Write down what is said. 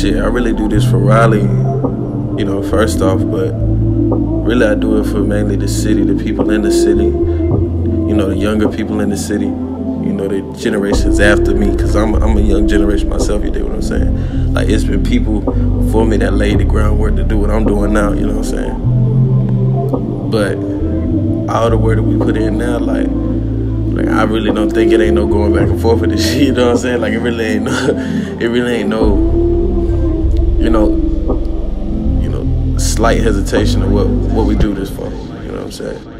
shit, I really do this for Raleigh, you know, first off, but really I do it for mainly the city, the people in the city, you know, the younger people in the city, you know, the generations after me, because I'm, I'm a young generation myself, you dig what I'm saying? Like, it's been people before me that laid the groundwork to do what I'm doing now, you know what I'm saying? But all the work that we put in now, like, like I really don't think it ain't no going back and forth with this shit, you know what I'm saying? Like, it really ain't no, it really ain't no, slight hesitation of what, what we do this for, you know what I'm saying?